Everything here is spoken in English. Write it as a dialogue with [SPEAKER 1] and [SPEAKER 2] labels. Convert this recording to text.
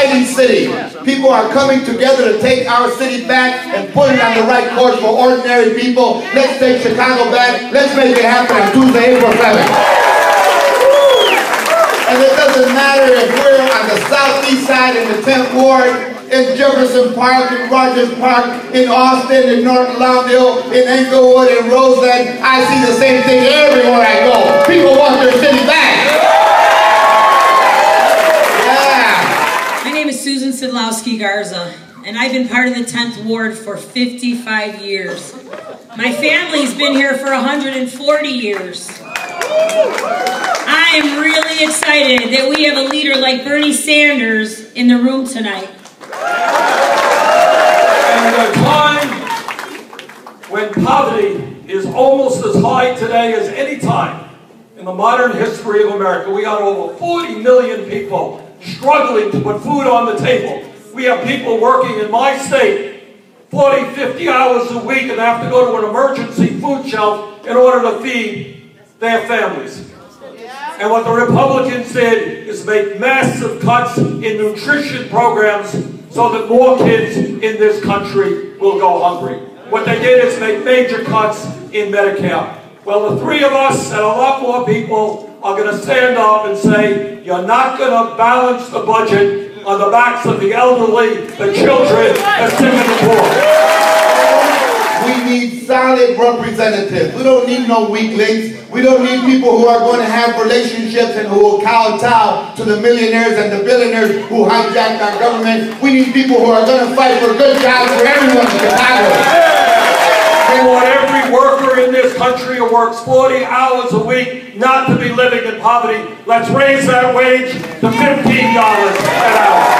[SPEAKER 1] fighting city. People are coming together to take our city back and put it on the right course for ordinary people. Let's take Chicago back. Let's make it happen on Tuesday, April 7th. And it doesn't matter if we're on the southeast side in the 10th Ward, in Jefferson Park, in Rogers Park, in Austin, in North Longview, in Englewood, in Roseland. I see the same thing everywhere I go. People want their city back.
[SPEAKER 2] Sadlowski Garza, and I've been part of the 10th Ward for 55 years. My family's been here for 140 years. I am really excited that we have a leader like Bernie Sanders in the room tonight.
[SPEAKER 3] And a time when poverty is almost as high today as any time in the modern history of America, we got over 40 million people struggling to put food on the table. We have people working in my state 40, 50 hours a week and have to go to an emergency food shelf in order to feed their families. And what the Republicans did is make massive cuts in nutrition programs so that more kids in this country will go hungry. What they did is make major cuts in Medicare. Well, the three of us and a lot more people are going to stand up and say, you're not going to balance the budget on the backs of the elderly, the children, the sick and the poor.
[SPEAKER 1] We need solid representatives. We don't need no weaklings. We don't need people who are going to have relationships and who will kowtow to the millionaires and the billionaires who hijacked our government. We need people who are going to fight for good jobs for everyone in Chicago.
[SPEAKER 3] We want every worker in this country who works 40 hours a week not to be living in poverty. Let's raise that wage to $15 an hour.